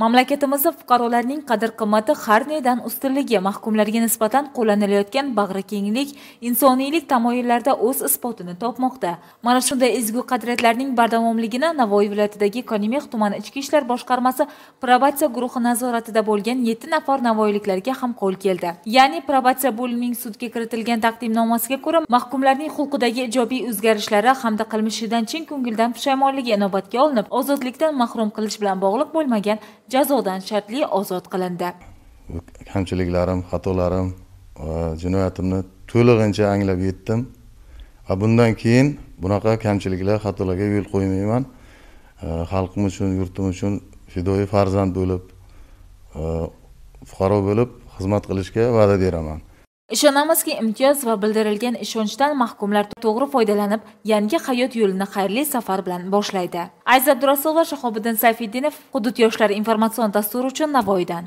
mamlakatimizda fuqarolarning qadr qimmati har nedan ustunligi mahkumlarga nisbatan qo'llanilayotgan bag'rikenglik insoniylik tamoyillarida o'z isbotini topmoqda. Mana shunday ezgu qadriyatlarning bardavomligini navoiy viloyatidagi konimex tumani ichki ishlar boshqarmasi probatsiya guruhi nazoratida bo'lgan yetti nafar navoiyliklarga ham qo'l keldi. Ya'ni probatsiya bo'limining sudga kiritilgan taqdimnomasiga ko'ra mahkumlarning xulqidagi ijobiy o'zgarishlari hamda qilmishidan chin ko'ngildan pushaymonligi inobatga olinib ozodlikdan mahrum qilish bilan bog'liq bo'lmagan jazodan shartli ozod qilindi. Kamchiliklarim xatolarim va jinoyatimni to'lig'incha anglab yetdim. Va bundan keyin bunaqa kamchiliklar xatolarga yo'l qo'ymayman. E, xalqim uchun yurtim uchun fidoyi farzand bo'lib e, fuqaro bo'lib xizmat qilishga va'da beraman. Ishonamizki imtiyoz va bildirilgan ishonchdan mahkumlar to'g'ri foydalanib yangi hayot yo'lini xayrli safar bilan boshlaydi. Aziz abdurasulov va shahobiddin sayfiddinov hudud yoshlari informatsion dasturi uchun navoiydan.